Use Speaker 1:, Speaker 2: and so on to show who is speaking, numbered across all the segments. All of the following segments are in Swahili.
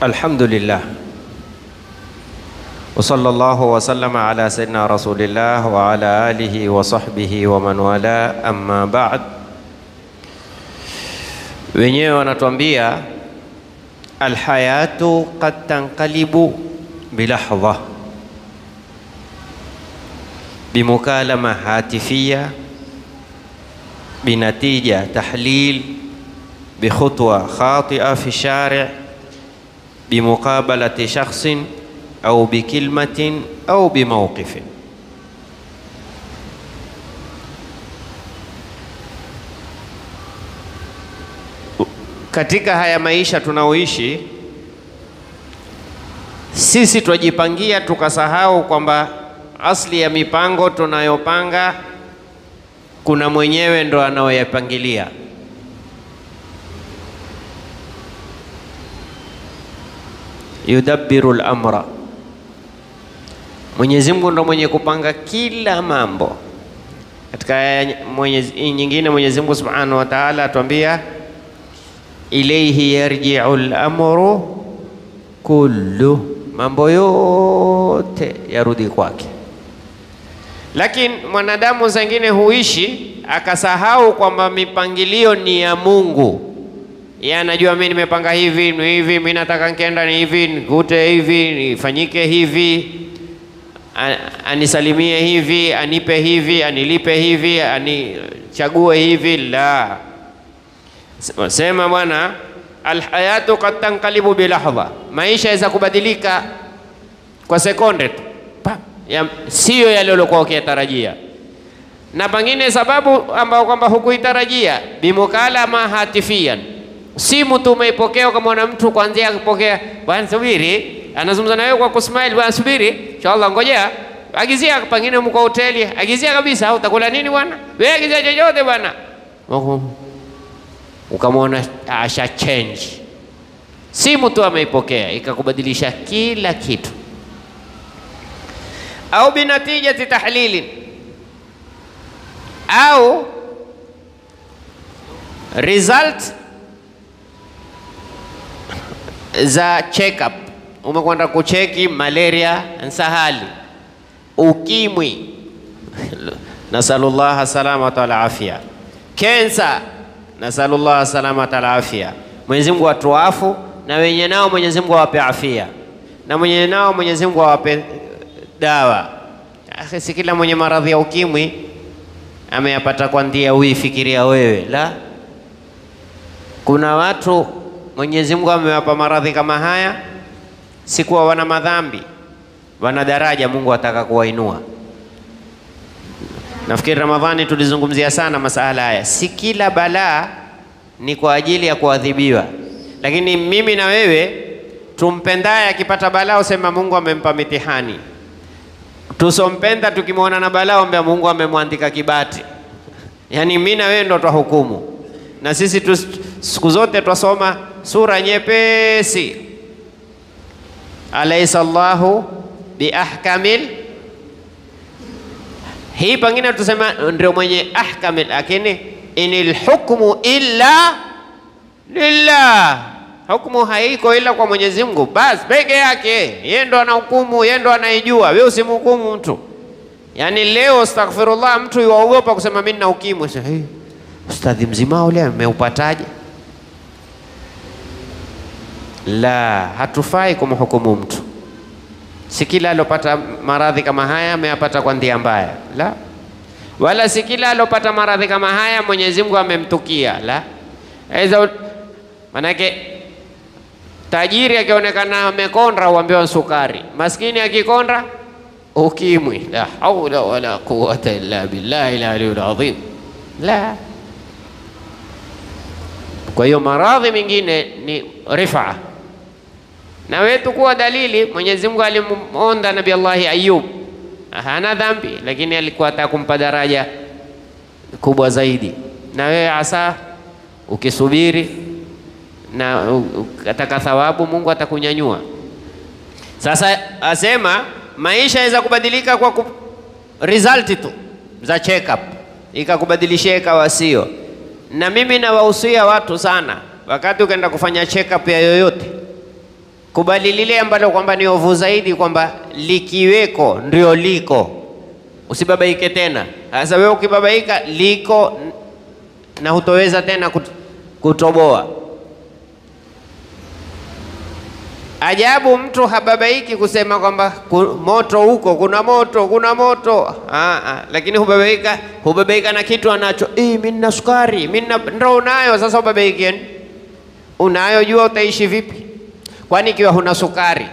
Speaker 1: Alhamdulillah wa sallallahu wa sallama ala sayyidina rasulillah wa ala alihi wa sahbihi wa man wala, amma ba'd. Wenyewe wanatuambia alhayatu qad tanqalibu bilahdha bimukalama hatifiya binatija tahlil bikhutwa khatia fi shari' bimuqabalati shakhsin au bikilmatin au bimawqifin. Katika haya maisha tunaoishi sisi, twajipangia tukasahau kwamba asli ya mipango tunayopanga kuna mwenyewe ndo anaoyapangilia. Yudabbiru al-amra, Mwenyezi Mungu ndo mwenye kupanga kila mambo. Katika aya nyingine Mwenyezi Mungu Subhanahu wa Ta'ala atuambia ilaihi yarji'u al-amru kullu, mambo yote yarudi kwake. Lakini mwanadamu zengine huishi akasahau kwamba mipangilio ni ya Mungu. Yeye anajua mimi nimepanga hivi ni hivi, mimi nataka nikienda ni hivi, nikute hivi, nifanyike hivi, anisalimie hivi, anipe hivi, anilipe hivi, anichague hivi. La, sema bwana, alhayatu kad tanqalibu bilahdha, maisha yaweza kubadilika kwa sekonde tu, ya, siyo yale uliokuwa ukiyatarajia, na pengine sababu ambayo kwamba hukuitarajia, bimukalama hatifian simu tu umeipokea, ukamwona mtu kwanzia akipokea, bwana subiri, anazungumza na wewe kwa kusmile, bwana subiri, inshallah, ngojea, agizia, pengine mko hoteli, agizia kabisa, utakula nini bwana, wewe agizia chochote bwana, ukamwona asha change. Simu tu ameipokea. Ikakubadilisha kila kitu, au binatijati tahlilin, au result za check up, umekwenda kucheki malaria nsahali, ukimwi. Nasalullah salamata wal kensa nasalullah salamata wal. Mwenyezi Mungu atuafu na wenye nao Mwenyezi Mungu awape afia. Na mwenye nao Mwenyezi Mungu awape dawa. Akhi, Si kila mwenye maradhi ya ukimwi ameyapata kwa ndia uifikiria wewe, la. Kuna watu Mwenyezi Mungu amewapa maradhi kama haya, si kuwa wana madhambi, wana daraja. Mungu ataka kuwainua. Nafikiri Ramadhani tulizungumzia sana masala haya. Si kila balaa ni kwa ajili ya kuadhibiwa, lakini mimi na wewe tumpendaye akipata balaa usema Mungu amempa mitihani, tusompenda tukimwona na balaa ombea Mungu amemwandika kibati. Yaani mimi na wewe ndo twahukumu, na sisi siku zote twasoma sura nyepesi, alaysa Allahu biahkamil. Hii pengine tusema ndio mwenye ahkamil, lakini inil hukmu illa lillah, hukmu haiko ila kwa Mwenyezi Mungu basi peke yake. Yeye ndo anahukumu, yeye ndo anaijua, wewe usimhukumu mtu. Yaani leo astaghfirullah, mtu yuaogopa kusema mimi na ukimwi. Hey, ustadhi mzima ule ameupataje? La, hatufai kumhukumu mtu. Si kila alopata maradhi kama haya ameyapata kwa ndia mbaya, la, wala si kila alopata maradhi kama haya Mwenyezi Mungu amemtukia, la. Manake tajiri akionekana amekonda uambiwa sukari, maskini akikonda ukimwi. La haula wala quwwata illa billahi al-aliyyil azim, la. Kwa hiyo maradhi mingine ni rifaa na wetu kuwa dalili. Mwenyezi Mungu alimonda Nabii Allahi Ayub, hana dhambi, lakini alikuwa atakumpa daraja kubwa zaidi. Na wewe asa ukisubiri na ukataka thawabu, Mungu atakunyanyua. Sasa asema maisha yaweza kubadilika kwa ku result tu za check up, ikakubadilishia ikawa sio. Na mimi nawahusia watu sana, wakati ukaenda kufanya check up ya yoyote kubali lile ambalo kwamba ni ovu zaidi, kwamba likiweko ndio liko, usibabaike tena. Sasa wewe ukibabaika liko na hutoweza tena kut- kutoboa. Ajabu, mtu hababaiki kusema kwamba moto huko, kuna moto, kuna moto. Aa, lakini hubabaika, hubabaika na kitu anacho. Mimi nina sukari, mimi ndio unayo. Sasa ubabaike? Unayo, jua utaishi vipi? Kwani ikiwa huna sukari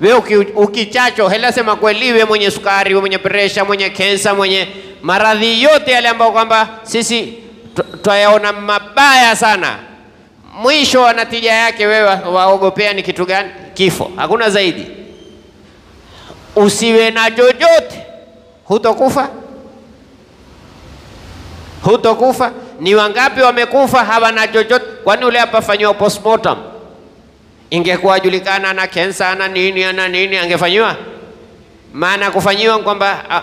Speaker 1: wewe uki, ukichacho hela, sema kweli, wewe mwenye sukari, wewe mwenye presha, mwenye kensa, mwenye maradhi yote yale ambayo kwamba sisi twayaona mabaya sana, mwisho wa natija yake wewe waogopea ni kitu gani? Kifo, hakuna zaidi. Usiwe na chochote, hutokufa, hutokufa. Ni wangapi wamekufa hawana chochote? Kwani ule hapa fanyiwa postmortem ingekuwa julikana ana kensa ana nini ana nini, angefanyiwa maana kufanyiwa kwamba ah,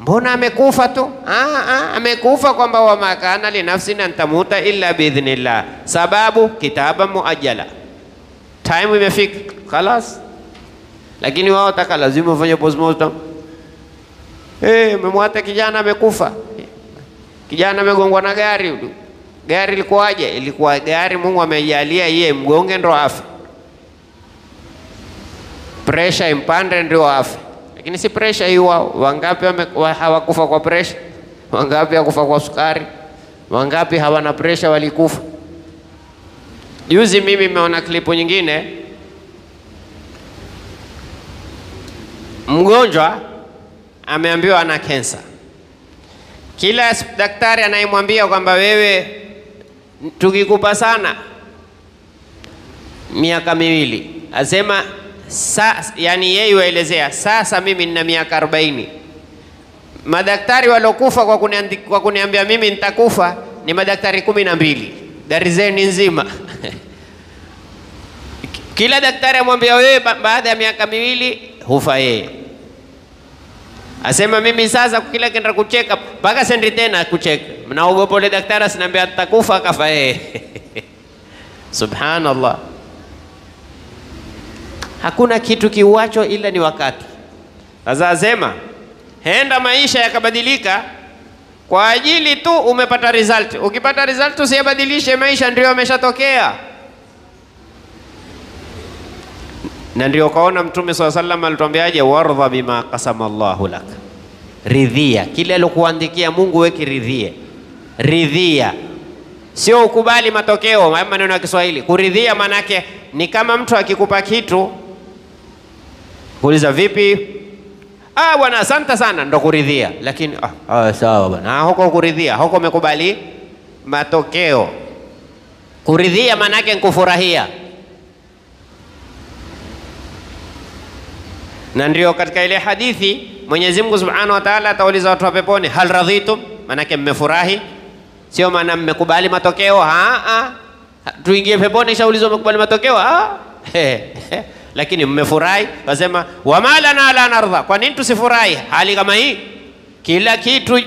Speaker 1: mbona amekufa tu ah, ah, amekufa kwamba wamakana linafsin an tamuta illa biidhnillah, sababu kitaba muajala, time imefika khalas. Lakini wao taka lazima ufanye postmortem. Eh, umemwata kijana amekufa, kijana amegongwa na gari. Gari ilikuwaje? Ilikuwa gari Mungu amejalia iye mgonge ndo afe presha impande ndio afe, lakini si presha hii. Wao wangapi hawakufa kwa presha? Wangapi hawakufa kwa sukari? Wangapi hawana presha walikufa? Juzi mimi nimeona klipu nyingine, mgonjwa ameambiwa ana kensa. Kila daktari anayemwambia kwamba wewe, tukikupa sana miaka miwili, asema sa, yani yeye waelezea sasa, mimi nina miaka 40. Madaktari waliokufa kwa, kuniambi, kwa kuniambia mimi nitakufa ni madaktari kumi na mbili darizeni nzima kila daktari amwambia wewe, ba- baada ya miaka miwili hufa yeye. Asema mimi sasa kila kenda kucheka mpaka sendi tena kucheka, mnaogopa ule daktari asinambia atakufa akafa yeye. Subhanallah. Hakuna kitu kiuacho ila ni wakati. Sasa asema henda maisha yakabadilika kwa ajili tu umepata result. Ukipata result usiyabadilishe maisha, ndio yameshatokea. Na ndio kaona Mtume swalla sallam alituambiaje, wardha bima qasama Allahu lak, ridhia kile alikuandikia Mungu, we kiridhie, ridhia sio ukubali matokeo. Maneno ya Kiswahili, kuridhia maanake ni kama mtu akikupa kitu kuuliza vipi, ah bwana, asante sana, ndo kuridhia. Lakini ah, ah, sawa bwana, ah, huko kuridhia, huko umekubali matokeo. Kuridhia maanake nkufurahia, na ndio katika ile hadithi Mwenyezi Mungu Subhanahu wa Ta'ala atauliza watu wa peponi, hal radhitum, maanake mmefurahi sio maana mmekubali matokeo. Tuingie peponi, shaulizwa mmekubali matokeo. Lakini mmefurahi, wasema wama lana la nardha, kwa nini tusifurahi? Hali kama hii? Kila kitu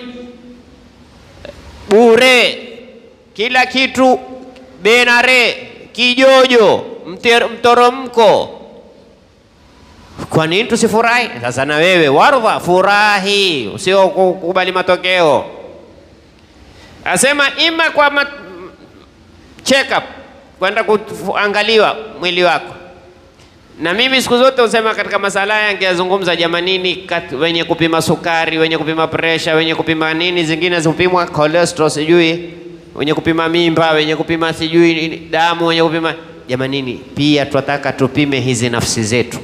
Speaker 1: bure, kila kitu benare, kijojo, mtoromko. Kwa nini tusifurahi? Sasa na wewe wardha, furahi, usiokubali matokeo. Asema ima kwa mat, check up. Kwenda kuangaliwa mwili wako. Na mimi siku zote husema katika masala haya angeyazungumza jamanini, kat, wenye kupima sukari, wenye kupima presha, wenye kupima nini, zingine zipimwa cholesterol, sijui wenye kupima mimba, wenye kupima sijui damu, wenye kupima jamanini, pia tunataka tupime hizi nafsi zetu.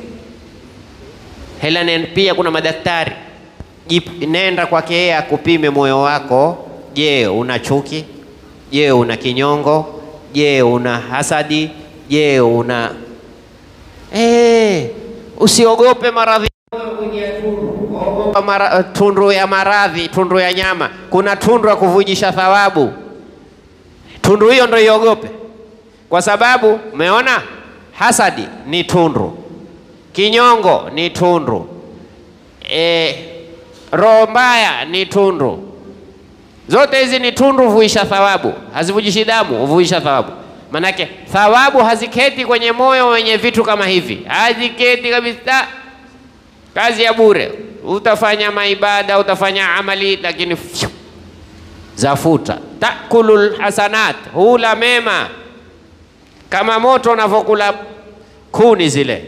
Speaker 1: Hela nen- pia kuna madaktari nenda kwake yeye akupime moyo wako. Je, una chuki? Je, una kinyongo? Je, una hasadi? Je, una eh, usiogope maradhi. Mara, tundu ya maradhi, tundu ya nyama. Kuna tundu ya kuvujisha thawabu. Tundu hiyo ndio iogope, kwa sababu umeona, hasadi ni tundu, kinyongo ni tundu, e, roho mbaya ni tundu. Zote hizi ni tundu, huisha thawabu, hazivujishi damu, huvujisha thawabu. Manake thawabu haziketi kwenye moyo wenye vitu kama hivi, haziketi kabisa. Kazi ya bure, utafanya maibada, utafanya amali, lakini fiu, zafuta. Takulul hasanat, hula mema kama moto unavyokula kuni zile,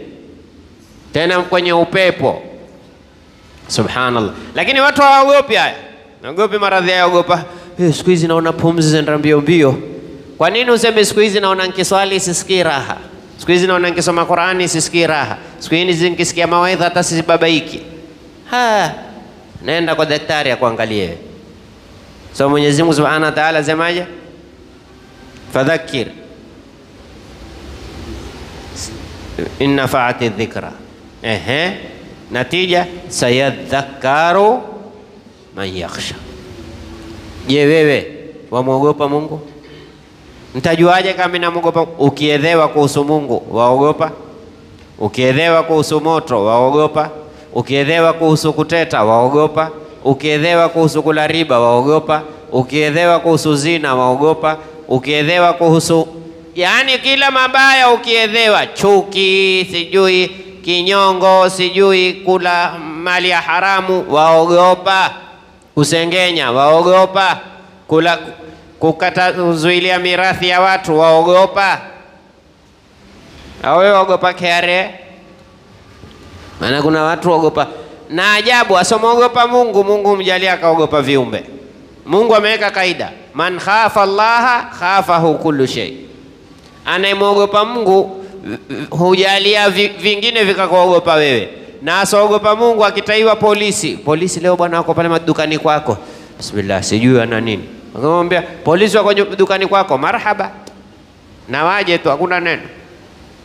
Speaker 1: tena kwenye upepo. Subhanallah, lakini watu hawaogopi haya, naogopi maradhi haya, ogopa eh, siku hizi naona pumzi zenda mbio mbio. Kwa nini useme siku hizi naona nikiswali sisikii raha, siku hizi naona nikisoma Qurani sisikii raha, siku hizi nikisikia mawaidha hata sibabaiki? Ha, nenda kwa daktari akuangalie. So Mwenyezi Mungu Subhanahu wa Ta'ala asemaje? Fadhakkir in nafaati dhikra. Ehe, natija sayadhakaru man yakhsha. Je, wewe wamwogopa Mungu? Mtajuaje kama namwogopa? Ukiedhewa kuhusu Mungu waogopa? Ukiedhewa kuhusu moto waogopa? Ukiedhewa kuhusu kuteta waogopa? Ukiedhewa kuhusu kula riba waogopa? Ukiedhewa kuhusu zina waogopa? Ukiedhewa kuhusu yaani kila mabaya ukiedhewa, chuki, sijui kinyongo, sijui kula mali ya haramu waogopa? Kusengenya waogopa? kula kuzuilia mirathi ya watu waogopa? Awe waogopa KRA? Maana kuna watu waogopa, na ajabu asomwogopa Mungu, Mungu mjalia akaogopa viumbe. Mungu ameweka kaida, man khafa Allaha khafahu kullu shay, anayemwogopa Mungu hujalia vingine vikakuogopa wewe, na asiogopa Mungu akitaiwa polisi, polisi leo bwana wako pale madukani kwako, bismillah, sijui ana nini, akamwambia polisi wako dukani kwako, marhaba, na waje tu, hakuna neno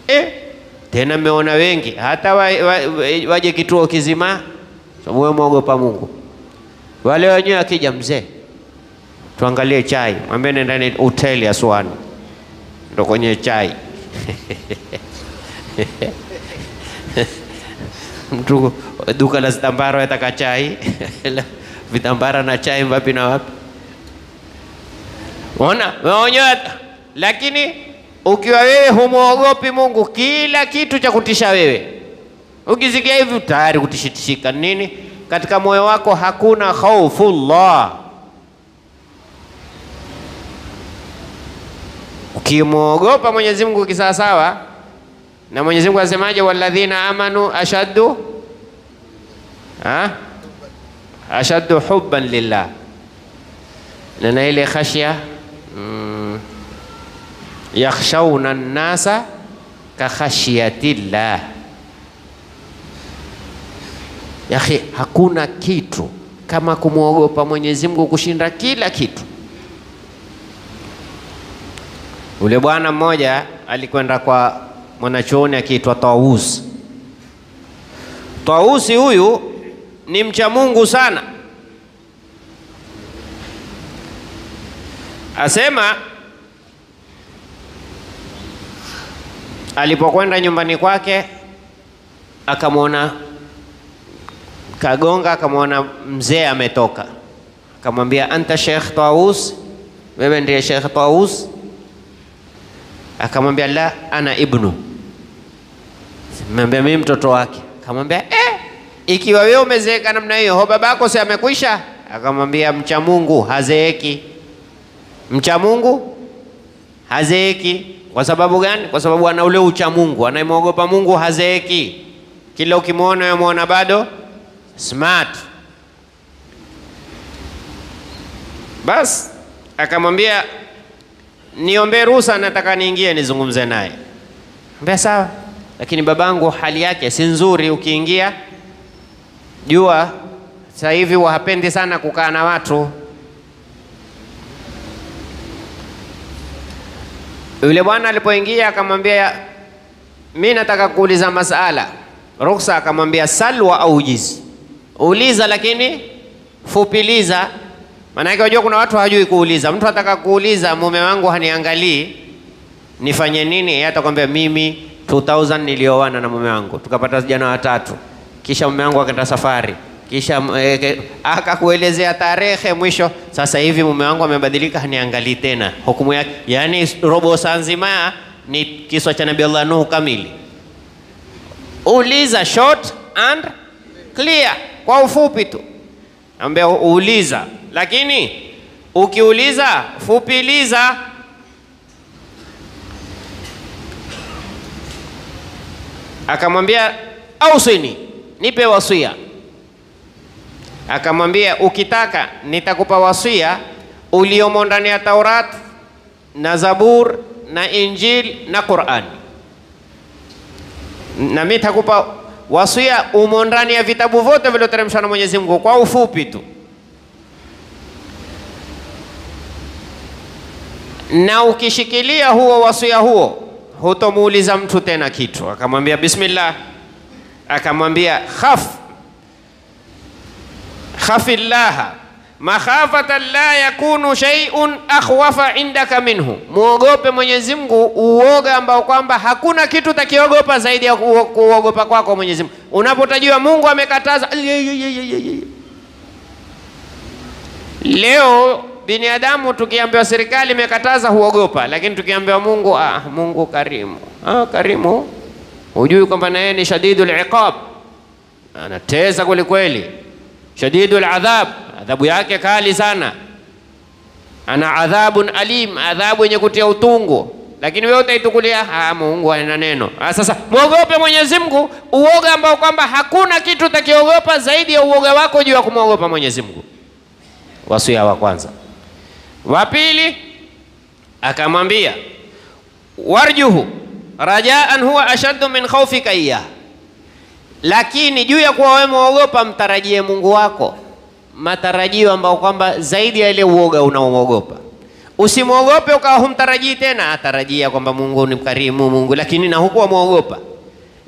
Speaker 1: eh. Tena mmeona wengi hata wa, wa, waje kituo kizima, sababu wewe mwogopa Mungu. Wale wenyewe akija, mzee, tuangalie chai, mwambie nenda ndani hoteli ya Swani, ndo kwenye chai mtu duka la vitambara yataka chai vitambara na chai wapi na wapi? Ona wenyewe, lakini ukiwa wewe humwogopi Mungu, kila kitu cha kutisha wewe, ukizikia hivi tayari kutishitishika nini katika moyo wako, hakuna khaufullah. Ukimwogopa Mwenyezi Mungu kisawasawa, na Mwenyezi Mungu asemaje? walladhina amanu ashaddu ha? ashaddu hubban lillah, na ile khashya yakhshawna nnasa kakhashiyatillah. Yakhi, hakuna kitu kama kumwogopa Mwenyezi Mungu kushinda kila kitu. Ule bwana mmoja alikwenda kwa mwanachuoni akiitwa Tawus. Tawusi huyu ni mcha Mungu sana, asema alipokwenda nyumbani kwake akamwona kagonga, akamwona mzee ametoka, akamwambia anta shekh taus wewe ndiye shekh taus Akamwambia la, ana ibnu, mwambia mimi mtoto wake. Akamwambia eh, ikiwa wewe umezeeka namna hiyo, ho babako si amekwisha? Akamwambia mcha Mungu hazeeki, mcha Mungu hazeeki. Kwa sababu gani? Kwa sababu ana ule ucha Mungu, anayemwogopa Mungu hazeeki. Kila ukimwona yamwona bado smart. Bas akamwambia niombe ruhusa, nataka niingie nizungumze naye. Ambia sawa, lakini babangu hali yake si nzuri, ukiingia jua sasa hivi wahapendi sana kukaa na watu. Yule bwana alipoingia akamwambia, mi nataka kuuliza masala, ruksa. Akamwambia salwa au jizi, uliza lakini fupiliza Maanake wajua kuna watu hawajui kuuliza. Mtu ataka kuuliza, mume wangu haniangalii, nifanye nini? Yeye atakwambia mimi 2000 nilioana na mume wangu, tukapata vijana watatu, kisha mume wangu akaenda safari, kisha eh, akakuelezea tarehe mwisho. Sasa hivi mume wangu amebadilika, haniangalii tena, hukumu yake yani robo saa nzima ni kiswa cha Nabii Allah Nuhu kamili. Uliza short and clear, kwa ufupi tu ambia uuliza, lakini ukiuliza fupiliza. Akamwambia ausini, nipe wasia. Akamwambia ukitaka nitakupa wasia uliomo ndani ya Taurat na Zabur na Injil na Qur'an, na mimi nitakupa wasia umo ndani ya vitabu vyote vilioteremshwa na Mwenyezi Mungu kwa ufupi tu, na ukishikilia huo wasia huo hutomuuliza mtu tena kitu. Akamwambia bismillah, akamwambia khaf khafillaha makhafatan la yakunu shay'un akhwafa indaka minhu, muogope Mwenyezi Mungu uoga ambao kwamba hakuna kitu takiogopa zaidi ya kuogopa kwako Mwenyezi Mungu. Unapotajua Mungu amekataza, leo binadamu tukiambiwa serikali imekataza huogopa, lakini tukiambiwa Mungu, ah, Mungu karimu, ah, karimu, hujui kwamba naye ni shadidul iqab, anateza kwelikweli kweli, shadidul adhab adhabu yake kali sana, ana adhabun alim, adhabu yenye kutia utungu. Lakini wewe utaitukulia ah, Mungu ana neno. Ah, sasa muogope Mwenyezi Mungu, uoga ambao kwamba hakuna kitu utakiogopa zaidi ya uoga wako juu ya kumwogopa Mwenyezi Mungu. Wasia wa kwanza. Wa pili akamwambia warjuhu rajaan huwa ashaddu min khawfika iyah, lakini juu ya kuwa wewe muogopa, mtarajie Mungu wako matarajio ambayo kwamba zaidi ya ile uoga unaomwogopa. Usimwogope ukawa humtarajii tena, atarajia kwamba Mungu ni mkarimu Mungu, lakini na huku wamwogopa.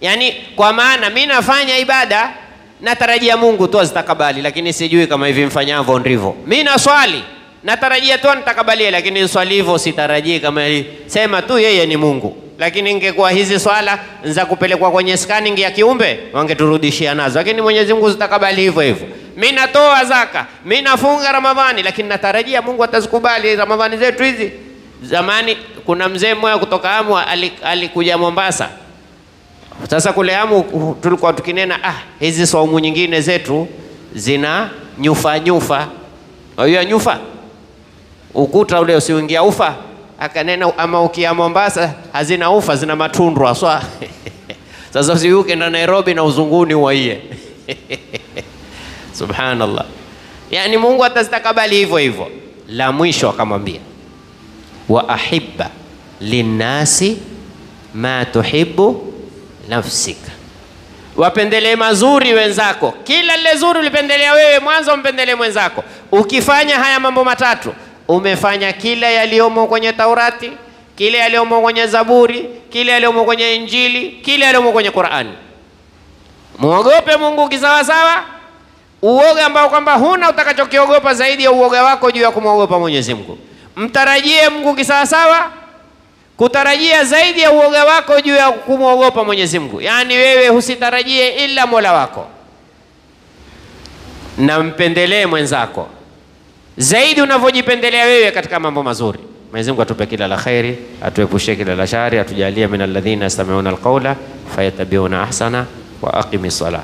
Speaker 1: Yani kwa maana mi nafanya ibada natarajia Mungu tu azitakabali, lakini sijui kama hivi mfanyavyo ndivyo. Mi naswali natarajia tu anitakabalie, lakini swali hivyo sitarajii kama. Sema tu yeye ni Mungu, lakini ingekuwa hizi swala za kupelekwa kwenye scanning ya kiumbe wangeturudishia nazo, lakini Mwenyezi Mungu zitakabali hivyo hivyo. Mi natoa zaka, mi nafunga Ramadhani, lakini natarajia Mungu atazikubali Ramadhani zetu hizi. Zamani kuna mzee mmoja kutoka Amu alikuja Mombasa. Sasa kule Amu tulikuwa tukinena, ah, hizi saumu nyingine zetu zina nyufa nyufa. Unajua nyufa, ukuta ule usiingia ufa. Akanena ama ukia Mombasa hazina ufa, zina matundu swa Sasa usiuke na Nairobi na uzunguni uwaiye Subhanallah, yani Mungu atazitakabali hivyo hivyo. La mwisho akamwambia, wa ahibba linnasi ma tuhibbu nafsika, wapendelee mazuri wenzako, kila lile zuri ulipendelea wewe mwanzo, mpendelee mwenzako. Ukifanya haya mambo matatu, umefanya kila yaliyomo kwenye Taurati, kile yaliyomo kwenye Zaburi, kile yaliyomo kwenye Injili, kile yaliyomo kwenye Qurani. Muogope Mungu kisawasawa uoga ambao kwamba huna utakachokiogopa zaidi ya uoga wako juu ya kumwogopa Mwenyezi Mungu. Mtarajie Mungu kisawasawa, kutarajia zaidi ya uoga wako juu ya kumwogopa Mwenyezi Mungu. Yaani wewe husitarajie ila Mola wako, na mpendelee mwenzako zaidi unavyojipendelea wewe katika mambo mazuri. Mwenyezi Mungu atupe kila la khairi, atuepushe kila la shari, atujalie min alladhina yastami'una alqawla fayatabi'una ahsana wa aqimi ssalah.